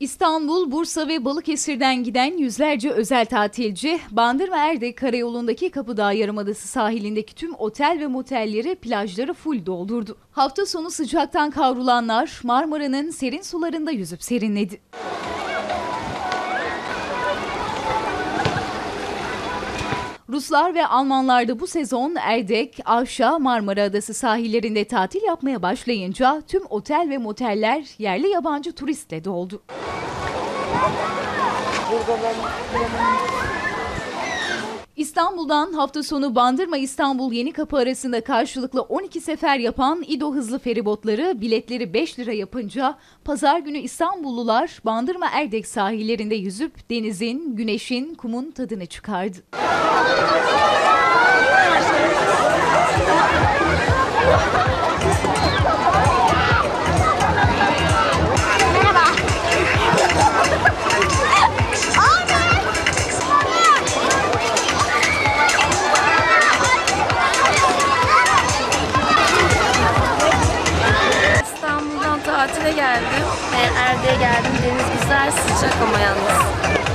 İstanbul, Bursa ve Balıkesir'den giden yüzlerce özel tatilci, Bandırma Erdek Karayolu'ndaki Kapıdağ Yarımadası sahilindeki tüm otel ve motelleri, plajları full doldurdu. Hafta sonu sıcaktan kavrulanlar Marmara'nın serin sularında yüzüp serinledi. Ruslar ve Almanlar da bu sezon Erdek, Avşa, Marmara Adası sahillerinde tatil yapmaya başlayınca tüm otel ve moteller yerli yabancı turistle doldu. İstanbul'dan hafta sonu Bandırma İstanbul Yeni Kapı arasında karşılıklı 12 sefer yapan İdo hızlı feribotları biletleri 5 lira yapınca pazar günü İstanbullular Bandırma Erdek sahillerinde yüzüp denizin, güneşin, kumun tadını çıkardı. Tatile geldim. E, Erdek'e geldim. Deniz güzel, sıcak ama yalnız.